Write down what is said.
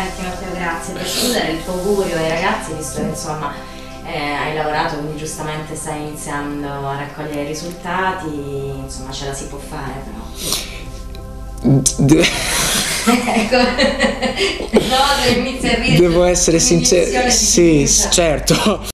Senti Matteo, grazie per chiudere il tuo augurio ai ragazzi, visto che insomma eh, hai lavorato, quindi giustamente stai iniziando a raccogliere i risultati, insomma ce la si può fare però. Ecco, no, inizia a ridere. devo essere sincero, sì, certo.